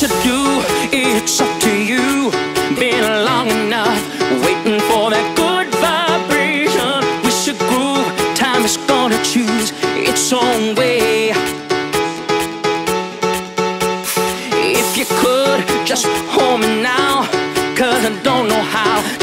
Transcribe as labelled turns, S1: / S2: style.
S1: to do, it's up to you. Been long enough waiting for that good vibration. We should groove, time is gonna choose its own way. If you could, just hold me now, cause I don't know how.